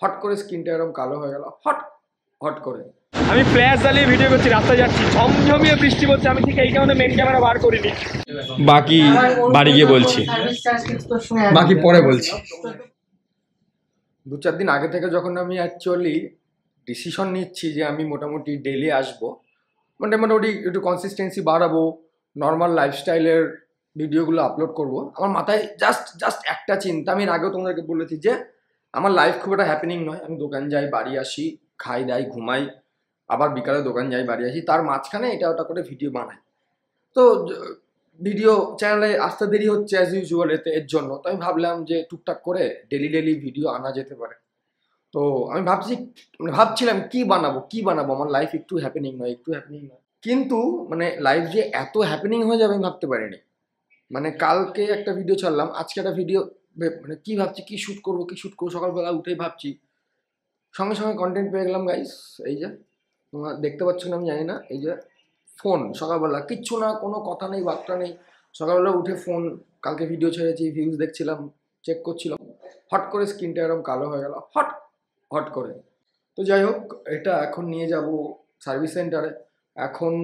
Hot করে স্কিনটা এরকম কালো হয়ে গেল। হট হট করে। আমি ফ্ল্যাশ জ্বালিয়ে ভিডিও করছি রাস্তায় যাচ্ছি। ঝমঝমিয়ে বৃষ্টি পড়ছে আমি ঠিক এই কারণে মেন ক্যামেরা বার করিনি। বাকি বাড়ি গিয়ে বলছি। বাকি পরে বলছি। দু চার দিন আগে থেকে যখন আমি অ্যাকচুয়ালি ডিসিশন নিচ্ছি যে আমি মোটামুটি ডেলি আসব মানে মোটামুটি একটু কনসিস্টেন্সি বাড়াবো নর্মাল লাইফস্টাইলের ভিডিওগুলো আপলোড করব আমার মাথায় জাস্ট জাস্ট একটা চিন্তা আমি আগেও তোমাদেরকে বলেছি যে আমার লাইফ খুব একটা হ্যাপেনিং নয়। আমি দোকান যাই, বাড়ি আসি, খাই, দাই, ঘুমাই, আবার বিকালে দোকান যাই, বাড়ি আসি। তার মাঝখানে এটা ওটা করে ভিডিও বানাই। তো ভিডিও চ্যানেলে আসতে দেরি হচ্ছে অ্যাজ ইউজুয়াল এতে, এর জন্য। তো আমি ভাবলাম যে টুকটাক করে ডেলি ডেলি ভিডিও আনা যেতে পারে। তো আমি ভাবছি মানে ভাবছিলাম কি বানাবো কি বানাবো? আমার লাইফ একটু হ্যাপেনিং নয়, একটু হ্যাপেনিং নয়। কিন্তু মানে লাইফ যে এত হ্যাপেনিং হয়ে যাবে আমি ভাবতে পারিনি। মানে কালকে একটা ভিডিও ছাড়লাম, আজকে একটা ভিডিও মানে কি ভাবছি, কি শ্যুট করব, কি শ্যুট করব, সকালবেলা উঠেই ভাবছি। সঙ্গে সঙ্গে কন্টেন্ট পেয়ে গেলাম গাইস এই যে, তোমরা দেখতে পাচ্ছ না আমি জানি না, এই যে ফোন সকালবেলা কিচ্ছু না, কোনো কথা নেই, বার্তা নেই। সকালবেলা উঠে ফোন কালকে ভিডিও ছেড়েছি ভিউজ দেখছিলাম চেক করছিলাম। হট করে স্ক্রিনটা এরকম কালো হয়ে গেল, হট হট করে। তো যাই হোক, এটা এখন নিয়ে যাব সার্ভিস সেন্টারে এখন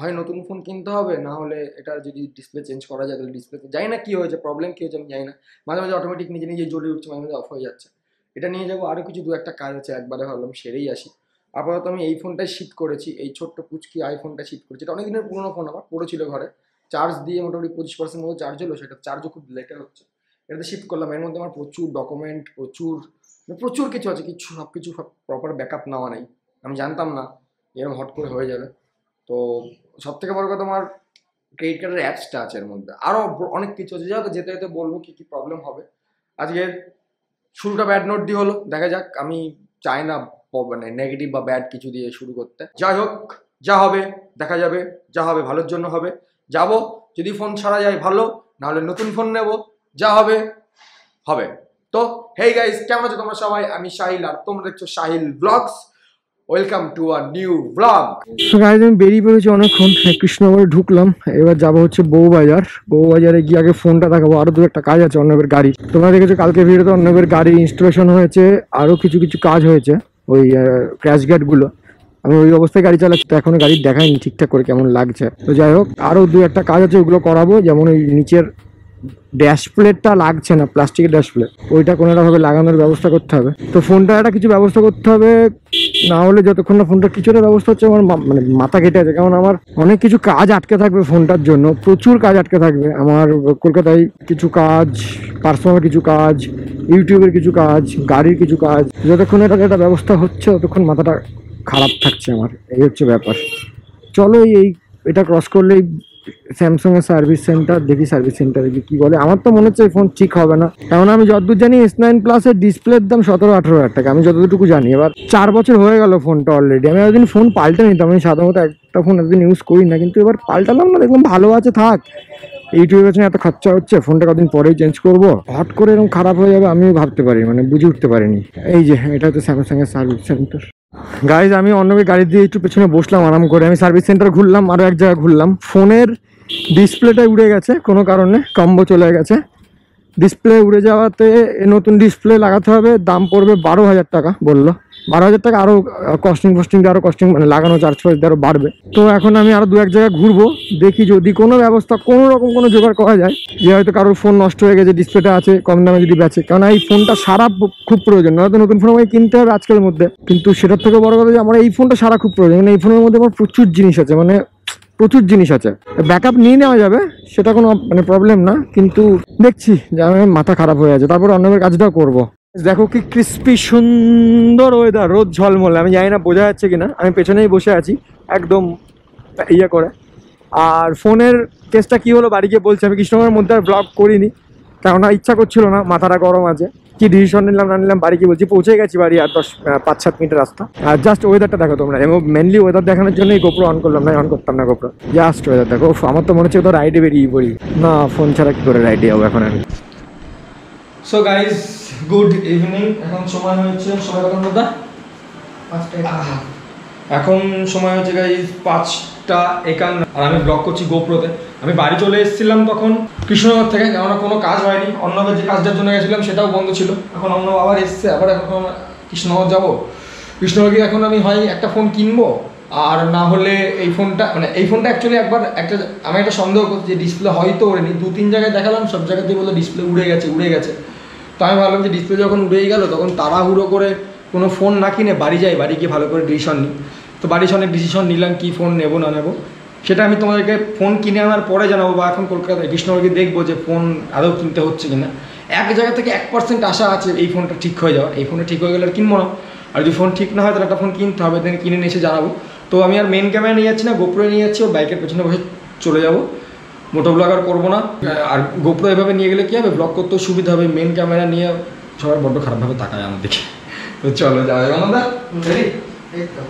হয় নতুন ফোন কিনতে হবে, না হলে এটা যদি ডিসপ্লে চেঞ্জ করা যায়, তাহলে ডিসপ্লে জানি না কী হয়েছে প্রবলেম কী হয়েছে আমি জানি না। মাঝে মাঝে অটোমেটিক নিজে নিজে জ্বলে উঠছে, মাঝে মাঝে অফ হয়ে যাচ্ছে। এটা নিয়ে যাব আরও কিছু দু একটা কাজ আছে, একবারে ভাবলাম সেরেই আসি। আপাতত আমি এই ফোনটাই শিফট করেছি, এই ছোট্ট পুচকি আইফোনটা শিফট করেছি। এটা অনেক দিনের পুরোনো ফোন আমার পড়েছিল ঘরে। চার্জ দিয়ে মোটামুটি পঁচিশ পার্সেন্ট মতো চার্জ হলো, সেটা চার্জও খুব লেটার হচ্ছে। এটাতে শিফট করলাম, এর মধ্যে আমার প্রচুর ডকুমেন্ট প্রচুর মানে প্রচুর কিছু আছে, কিছু সব কিছু সব প্রপার ব্যাকআপ নেওয়া নেই। আমি জানতাম না এরকম হট করে হয়ে যাবে। তো সব থেকে বড় কথা আমার ক্রেডিট কার্ডের অ্যাপসটা আছে এর মধ্যে। আরও অনেক কিছু আছে। যাই হোক, যেতে যেতে বলব কী কী প্রবলেম হবে। আজকের শুরুটা ব্যাড নোট দিয়ে হলো। দেখা যাক, আমি চাই না মানে নেগেটিভ বা ব্যাড কিছু দিয়ে শুরু করতে। যাই হোক, যা হবে, দেখা যাবে। যা হবে, ভালোর জন্য হবে। যাব, যদি ফোন ছাড়া যায়, ভালো। নাহলে নতুন ফোন নেব। যা হবে হবে। তো হেই গাইস কেমন আছো তোমরা সবাই? আমি সাহিল, আর তোমরা দেখছ Sahil blogs welcome to a new blog guys আমি বেরিয়ে পড়েছি অনেকক্ষণ কৃষ্ণনগরে ঢুকলাম। এবার যাব হচ্ছে বউবাজার। বউবাজারে গিয়ে আগে ফোনটা দেখাবো। আরও দু একটা কাজ আছে অর্ণবের গাড়ি। তোমরা দেখেছ কালকে ভিডিওতে অর্ণবের গাড়ি ইনস্টলেশন হয়েছে, আরও কিছু কিছু কাজ হয়েছে ওই ক্র্যাশগুলো। আমি ওই অবস্থায় গাড়ি চালাচ্ছি, তো এখনও গাড়ি দেখাইনি ঠিকঠাক করে কেমন লাগছে। তো যাই হোক, আরও দু একটা কাজ আছে, ওগুলো করাবো। যেমন ওই নিচের ড্যাশ প্লেটটা লাগছে না প্লাস্টিকের ড্যাশ প্লেট ওইটা কোনো ভাবে লাগানোর ব্যবস্থা করতে হবে। তো ফোনটা একটা কিছু ব্যবস্থা করতে হবে। না হলে যতক্ষণ না ফোনটা কিছুটা ব্যবস্থা হচ্ছে, আমার মানে মাথা কেটে আছে। কারণ আমার অনেক কিছু কাজ আটকে থাকবে ফোনটার জন্য, প্রচুর কাজ আটকে থাকবে। আমার কলকাতায় কিছু কাজ, পার্সোনাল কিছু কাজ, ইউটিউবের কিছু কাজ, গাড়ির কিছু কাজ, যতক্ষণ এটা একটা ব্যবস্থা হচ্ছে, ততক্ষণ মাথাটা খারাপ থাকছে আমার। এই হচ্ছে ব্যাপার। চলো এই এটা ক্রস করলেই স্যামসাং এর সার্ভিস সেন্টার দেখি সার্ভিস সেন্টারে কি বলে। আমার তো মনে হচ্ছে এই ফোন ঠিক হবে না। কারণ আমি যতদূর জানি এস নাইন প্লাসের ডিসপ্লের দাম সতেরো, আঠারো হাজার টাকা। আমি যতটুকু জানি। এবার চার বছর হয়ে গেল ফোনটা অলরেডি আমি একদিন ফোন পাল্টে নিতাম। আমি সাধারণত একটা ফোন একদিন ইউজ করি না। কিন্তু এবার পাল্টালাম না। দেখলাম ভালো আছে, থাক। ইউটিউবের পেছনে এত খরচা হচ্ছে, ফোনটা কদিন পরেই চেঞ্জ করব। হট করে এরকম খারাপ হয়ে যাবে, আমিও ভাবতে পারি মানে বুঝে উঠতে পারিনি। এই যে, এটা হচ্ছে স্যামসাং এর সার্ভিস সেন্টার গাইজ আমি অন্যকে গাড়ি দিয়ে একটু পেছনে বসলাম, আরাম করে। আমি সার্ভিস সেন্টার ঘুরলাম আরও এক জায়গায় ঘুরলাম। ফোনের ডিসপ্লেটা উড়ে গেছে, কোনো কারণে কম্বো চলে গেছে। ডিসপ্লে উড়ে যাওয়াতে নতুন ডিসপ্লে লাগাতে হবে, দাম পড়বে বারো হাজার টাকা বলল। বারো হাজার টাকা আরও কস্টিং ফস্টিং আরও কস্টিং মানে লাগানো চার্জ ফার্জ আরও বাড়বে। তো এখন আমি আরও দু এক জায়গায় ঘুরবো, দেখি যদি কোনো ব্যবস্থা, কোনো রকম কোনো জোগাড় করা যায়, যে হয়তো কারোর ফোন নষ্ট হয়ে গেছে ডিসপ্লেটা আছে, কম দামে যদি বেচে। কারণ এই ফোনটা সারা খুব প্রয়োজন, নয়তো নতুন ফোন আমাকে কিনতে হবে আজকের মধ্যে। কিন্তু সেটার থেকে বড় কথা যে আমার এই ফোনটা সারা খুব প্রয়োজন মানে এই ফোনের মধ্যে আমার প্রচুর জিনিস আছে মানে প্রচুর জিনিস আছে। ব্যাকআপ নিয়ে নেওয়া যাবে, সেটা কোনো মানে প্রবলেম না, কিন্তু দেখছি যে আমার মাথা খারাপ হয়ে আছে, তারপর অন্যের কাজটাও করব। দেখো কি ক্রিস্পি সুন্দর ওয়েদার রোদ ঝলমলে। আমি জানি না বোঝা যাচ্ছে কিনা, আমি পেছনেই বসে আছি, একদম ইয়ে করে। আর ফোনের কেসটা কি হলো বাড়ি গিয়ে বলছি, আমি কৃষ্ণনগরের মধ্যে আর ব্লগ করিনি। কেননা ইচ্ছা করছিল না, মাথাটা গরম আছে। কি ডিসিশন নিলাম, না নিলাম, বাড়ি গিয়ে বলছি, পৌঁছে গেছি বাড়ি আর দশ পাঁচ সাত মিনিটের রাস্তা। আর জাস্ট ওয়েদারটা দেখো তোমরা এবং মেনলি ওয়েদার দেখানোর জন্যই গোপ্রো অন করলাম, না অন করতাম না গোপ্রো জাস্ট ওয়েদার দেখো আমার তো মনে হচ্ছে তো রাইডে বেরিয়ে পড়ি। না ফোন ছাড়া কি করে রাইডে যাব এখন আমি? সো গাইজ গুড ইভিনিং এখন সময় হয়েছে সময় কত দাদা এখন সময় হচ্ছে গাইজ পাঁচটা একান্ন। আর আমি ব্লগ করছি গোপ্রোতে আমি বাড়ি চলে এসেছিলাম তখন কৃষ্ণনগর থেকে কেননা কোনো কাজ হয়নি। অন্যভাবে যে কাজটার জন্য গেছিলাম সেটাও বন্ধ ছিল। এখন অন্য আবার এসছে আবার এখন কৃষ্ণনগর যাব। কৃষ্ণনগরে এখন আমি হয় একটা ফোন কিনবো আর না হলে এই ফোনটা মানে এই ফোনটা অ্যাকচুয়ালি একবার একটা আমি একটা সন্দেহ করছি যে ডিসপ্লে হয়তো ওড়েনি। দু তিন জায়গায় দেখালাম সব জায়গাতেই বলল ডিসপ্লে উড়ে গেছে উড়ে গেছে। তো আমি ভাবলাম যে ডিসপ্লে যখন উড়েই গেল, তখন তাড়াহুড়ো করে কোনো ফোন না কিনে বাড়ি যাই, বাড়ি গিয়ে ভালো করে ডিসিশন নিই। তো বাড়ির সঙ্গে ডিসিশন নিলাম, কী ফোন নেব, না নেব। সেটা আমি তোমাদেরকে ফোন কিনে আনার পরে জানাব বা এখন কলকাতায় কৃষ্ণনগরে দেখব যে ফোন আদৌ কিনতে হচ্ছে কিনা। এক জায়গা থেকে এক পার্সেন্ট আশা আছে এই ফোনটা ঠিক হয়ে যাওয়া এই ফোনটা ঠিক হয়ে গেলে আর কিনবো না। আর যদি ফোন ঠিক না হয়, তাহলে একটা ফোন কিনতে হবে দেন কিনে নিয়ে এসে জানাব। তো আমি আর মেন ক্যামেরা নিয়ে যাচ্ছি না গোপ্রো নিয়ে যাচ্ছি ও বাইকের পেছনে বসে চলে যাব। মোটো ব্লগ আর করব না। আর গোপ্রো এভাবে নিয়ে গেলে কী হবে? ব্লগ করতেও সুবিধা হবে মেন ক্যামেরা নিয়ে সবাই বড্ড খারাপভাবে তাকায় আমার দিকে। তো চলো যাবে আমাদের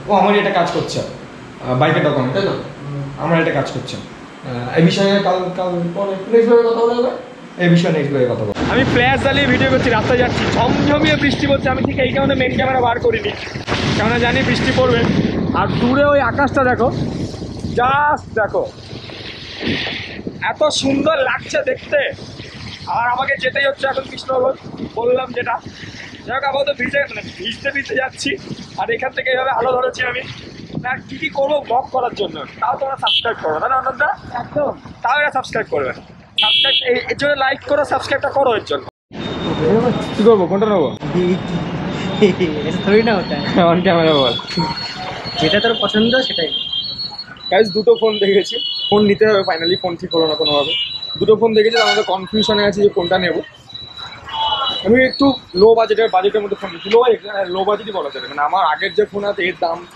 ও, আমার এটা কাজ করছে। বাইকের ডকুমেন্ট তাই তো? আমার এটা কাজ করছে। এই বিষয়ে কাল কাল পরে কথা বলা এই বিষয়ে কথা আমি ফ্ল্যাশ জ্বালিয়ে ভিডিও করছি, রাস্তায় যাচ্ছি। ঝমঝমিয়ে বৃষ্টি পড়ছে, আমি ঠিক এই কারণে মেন ক্যামেরা বার করিনি। কেননা জানি বৃষ্টি পড়বে। আর দূরে ওই আকাশটা দেখো জাস্ট দেখো। এত সুন্দর লাগছে দেখতে। আর আমাকে যেতেই হচ্ছে এখন কৃষ্ণ বললাম যেটা। যাই হোক আপাতত ভিজে মানে ভিজতে ভিজতে যাচ্ছি। আর এখান থেকে এইভাবে আলো ধরেছি আমি। না কী কী করব বক করার জন্য? তাও তোমরা সাবস্ক্রাইব করো তাই না অনন্দা একদম। তাও এটা সাবস্ক্রাইব করবে। সাবস্ক্রাইব এর জন্য লাইক করো সাবস্ক্রাইবটা করো এর জন্য। কী করব? কোনটা নেব? বল। যেটা তোর পছন্দ সেটাই। গাইজ দুটো ফোন দেখেছি। ফোন নিতে হবে ফাইনালি ফোন ঠিক হলো না কোনোভাবে। দুটো ফোন দেখেছি আমাদের কনফিউশনে আছে যে কোনটা নেব। আমি একটু লো বাজেটের বাজেটের মধ্যে ফোন লো লো বাজেটই বলা যাবে। মানে আমার আগের যে ফোন আছে, এর দাম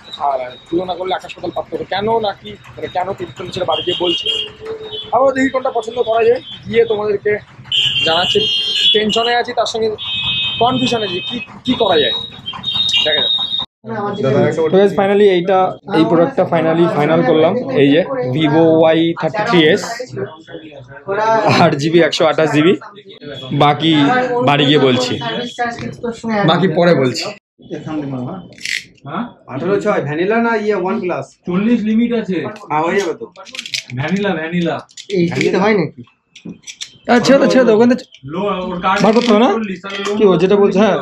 তুলনা করলে আকাশ পাতাল পার্থক্য। কেন নাকি? মানে কেন তিনশো ছেলে বাড়ি গিয়ে বলছি? আবার দেখি কোনটা পছন্দ করা যায়। গিয়ে তোমাদেরকে জানাচ্ছি। টেনশনে আছি, তার সঙ্গে কনফিউশনে আছি কী কী করা যায়। দেখা যাক। তো ফাইনালি এইটা এই প্রোডাক্টটা ফাইনালি ফাইনাল করলাম। এই যে Vivo Y thirty three S আট জিবি একশো আঠাশ জিবি বাকি বাড়ি গিয়ে বলছি। বাকি পরে বলছি। আঠারো ছয় ভ্যানিলা না ইয়ে ওয়ান প্লাস চল্লিশ লিমিট আছে। হ্যাঁ হয়ে যাবে তো। Vanilla vanilla. এই হয় নাকি? ছেড়ে দাও ছেড়ে দাও ওখানে বার করতে হবে না? কি যেটা বলছে, হ্যাঁ।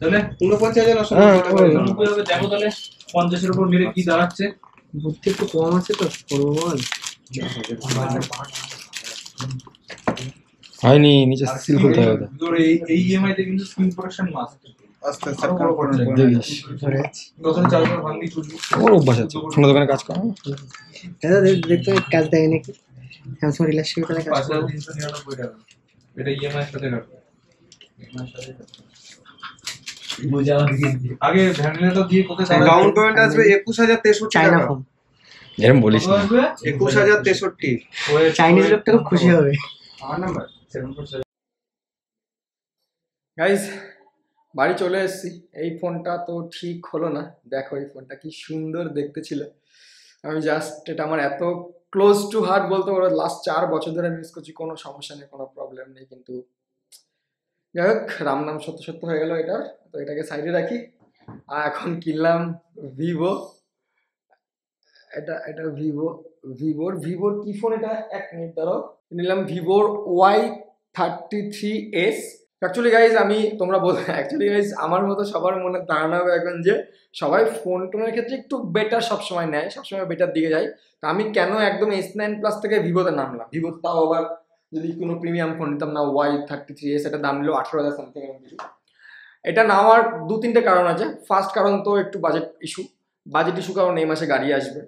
তাহলে ঊনপঞ্চাশ হাজার নশো হ্যাঁ, হবে দেখো তাহলে পঞ্চাশের উপর মেরে কি দাঁড়াচ্ছে? বুদ্ধি একটু কম আছে তো করব বল। হয়নি নিচে সিল খুলতে হবে। এই এই ইএমআই তে কিন্তু স্ক্রিন প্রোটেকশন মাস্ট আস্তে করে দেখিস। ওর অভ্যাস আছে। সোনা দোকানে কাজ করা। দাদা দেখ- দেখতে কাজ দেয় নাকি? টাকা। এটা ইএমআই এর সাথে কাটবে। আগে ভ্যানিলাটা দিয়ে কোথায় ডাউন পেমেন্ট আসবে একুশ হাজার তেষট্টি চায়না ফোন এরকম বলিস কত একুশ হাজার তেষট্টি। চাইনিজ লোকটা খুব খুশি হবে। আমার number seven four seven guys বাড়ি চলে এসেছি। এই ফোনটা তো ঠিক হলো না। দেখো এই ফোনটা কি সুন্দর দেখতে ছিল। আমি জাস্ট এটা আমার এত ক্লোজ টু হার্ট বলতে পারো লাস্ট চার বছর ধরে আমি ইউজ করছি কোনো সমস্যা নেই কোনো প্রবলেম নেই কিন্তু যাই হোক, রাম নাম সত্য সত্য হয়ে গেল এটার। তো এটাকে সাইডে রাখি। আর এখন কিনলাম ভিভো এটা এটা ভিভো ভিভোর ভিভোর কি ফোন এটা? এক মিনিট দাঁড়াও। নিলাম ভিভোর Y thirty three S actually guys আমি, তোমরা বল অ্যাকচুয়ালি গাইজ আমার মতো সবার মনে ধারণা হবে এখন যে, সবাই ফোন টোনের ক্ষেত্রে একটু বেটার সবসময় নেয়, সবসময় বেটার দিকে যায়। তো আমি কেন একদম এস নাইন প্লাস থেকে ভিভোতে নামলাম? ভিভো তাও আবার যদি কোনো প্রিমিয়াম ফোন নিতাম, না ওয়াই থার্টি থ্রি এস এটা দাম নিল আঠারো হাজার সামথিং এরকম কিছু। এটা নেওয়ার দু তিনটে কারণ আছে। ফার্স্ট কারণ তো একটু বাজেট ইস্যু বাজেট ইস্যু কারণ এই মাসে গাড়ি আসবে।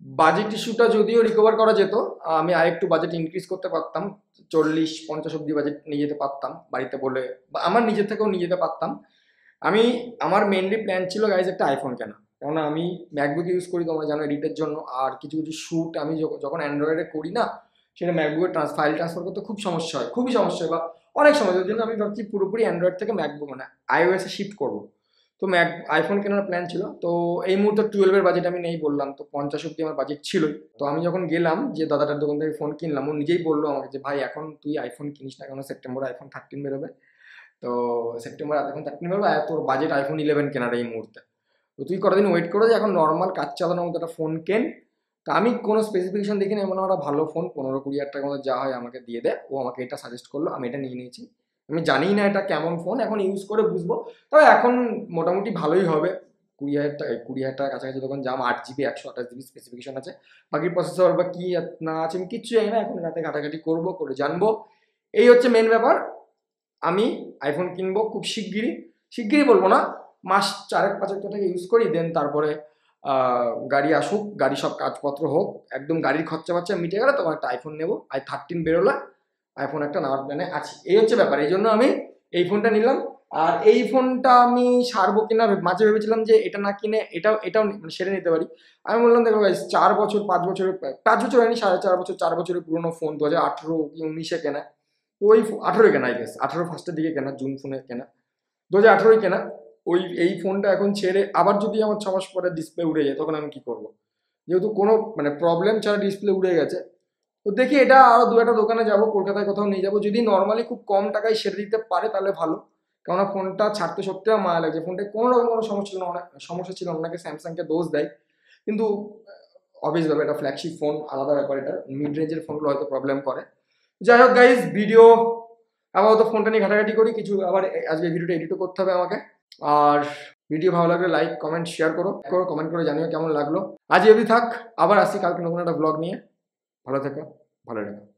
বাজেট ইস্যুটা যদিও রিকভার করা যেত, আমি আরেকটু বাজেট ইনক্রিজ করতে পারতাম। চল্লিশ, পঞ্চাশ অব্দি বাজেট নিয়ে যেতে পারতাম বাড়িতে বলে, বা আমার নিজের থেকেও নিয়ে যেতে পারতাম। আমি, আমার মেনলি প্ল্যান ছিল গাইজ একটা আইফোন কেনা। কেননা আমি ম্যাকবুক ইউজ করি তোমরা জানো এডিটের জন্য। আর কিছু কিছু শ্যুট আমি যখ- যখন অ্যান্ড্রয়েডে করি না সেটা ম্যাকবুকে ট্রান্স ফাইল ট্রান্সফার করতে খুব সমস্যা হয়, খুবই সমস্যা হয় বা অনেক সময় ওই জন্য আমি ভাবছি পুরোপুরি অ্যান্ড্রয়েড থেকে ম্যাকবুক মানে আইওএসে শিফট করব। তো ম্যাক আইফোন কেনার প্ল্যান ছিল। তো এই মুহূর্তে টুয়েলভের বাজেট আমি নেই বললাম। তো পঞ্চাশ অব্দি আমার বাজেট ছিলই। তো আমি যখন গেলাম যে দাদাটার দোকান থেকে ফোন কিনলাম, ও নিজেই বলল আমাকে যে, ভাই, এখন তুই আইফোন কিনিস না কেন? সেপ্টেম্বর আইফোন থার্টিন বেরোবে। তো সেপ্টেম্বর আইফোন থার্টিন বেরোবে। আর তোর বাজেট আইফোন ইলেভেন কেনার এই মুহূর্তে। তো তুই কতদিন ওয়েট করে যে এখন নর্মাল কাজ চালানোর মতো একটা ফোন কেন? তা আমি কোনো স্পেসিফিকেশন দেখি না এমন একটা ভালো ফোন পনেরো কুড়ি হাজার টাকার মতো যা হয় আমাকে দিয়ে দেয় ও আমাকে এটা সাজেস্ট করল, আমি এটা নিয়ে নিয়েছি। আমি জানি না এটা কেমন ফোন এখন ইউজ করে বুঝব, তবে এখন মোটামুটি ভালোই হবে। কুড়ি হাজার টাকা কুড়ি হাজার টাকা কাছাকাছি তখন জাম আট জিবি একশো আঠাশ জিবি স্পেসিফিকেশন আছে। বাকি প্রসেসর বা কী না আছে, আমি কিচ্ছু জানি না, এখন রাতে ঘাটাঘাটি করব, করে জানব। এই হচ্ছে মেন ব্যাপার। আমি আইফোন কিনবো খুব শিগগিরই। শিগগিরই বলব না, মাস চারেক পাঁচেক থেকে ইউজ করি দেন তারপরে গাড়ি আসুক গাড়ি সব কাজপত্র হোক একদম গাড়ির খরচা বাচ্চা মিটে গেলে তখন একটা আইফোন নেব। আই থার্টিন বেরোলে আইফোন একটা নেওয়ার প্ল্যানে আছি। এই হচ্ছে ব্যাপার এই জন্য আমি এই ফোনটা নিলাম। আর এই ফোনটা আমি সারবো কিনা মাঝে ভেবেছিলাম যে এটা না কিনে এটাও এটাও মানে সেরে নিতে পারি। আমি বললাম দেখো guys, চার বছর পাঁচ বছরের পাঁচ বছর হয়নি সাড়ে চার বছর চার বছরের পুরোনো ফোন দু হাজার আঠেরো কি উনিশে কেনা। ওই আঠেরোই কেনা আই গেস আঠেরো ফার্স্টের দিকে কেনা জুন ফোনে কেনা। দু হাজার আঠেরোই কেনা। ওই, এই ফোনটা এখন ছেড়ে আবার যদি আমার ছ মাস পরে ডিসপ্লে উড়ে যায়, তখন আমি কি করব? যেহেতু কোনো মানে প্রবলেম ছাড়া ডিসপ্লে উড়ে গেছে, তো দেখি এটা আরও দু একটা দোকানে যাব, কলকাতায় কোথাও নিয়ে যাব। যদি নর্মালি খুব কম টাকায় সেরে দিতে পারে, তাহলে ভালো। কেননা ফোনটা ছাড়তে সত্যি আমার মায়া লাগছে। ফোনটা কোনো রকম কোনো সমস্যা ছিল না সমস্যা ছিল না অনেকে স্যামসাংকে দোষ দেয়। কিন্তু অবভিয়াস ব্যাপার এটা ফ্ল্যাগশিপ ফোন আলাদা ব্যাপার এটা। মিড রেঞ্জের ফোনগুলো হয়তো প্রবলেম করে। যাই হোক গাইজ ভিডিও আপাতত ফোনটা নিয়ে ঘাটাঘাটি করি। কিছু আবার, আজকে ভিডিওটা এডিটও করতে হবে আমাকে। আর ভিডিও ভালো লাগলে লাইক কমেন্ট শেয়ার করো। করো কমেন্ট করে জানিও কেমন লাগল। আজ এবি থাক, আবার আসি কালকে নতুন একটা ব্লগ নিয়ে। ভালো থেকো, ভালো রেখো